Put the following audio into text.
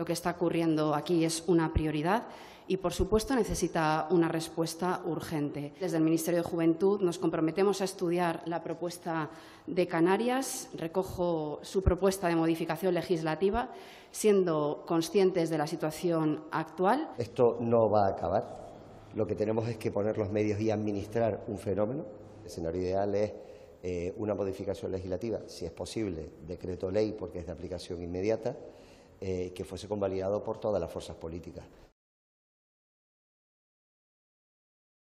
Lo que está ocurriendo aquí es una prioridad y, por supuesto, necesita una respuesta urgente. Desde el Ministerio de Juventud nos comprometemos a estudiar la propuesta de Canarias. Recojo su propuesta de modificación legislativa, siendo conscientes de la situación actual. Esto no va a acabar. Lo que tenemos es que poner los medios y administrar un fenómeno. El escenario ideal es eh, una modificación legislativa, si es posible, decreto ley porque es de aplicación inmediata, eh, que fuese convalidado por todas las fuerzas políticas.